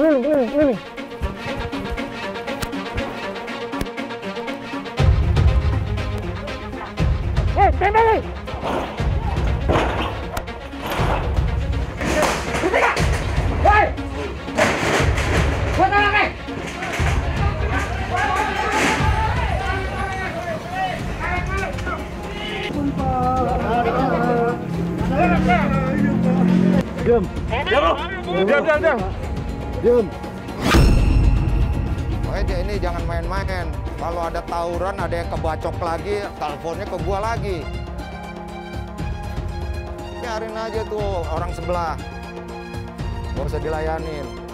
keliling, keliling, keliling. Hei, hei, hei! Hei! Buat anak! Diam. Dia ini jangan main-main. Kalau ada tawuran, ada yang kebacok lagi, teleponnya ke gua lagi. Biarin aja tuh orang sebelah. Gak usah dilayanin.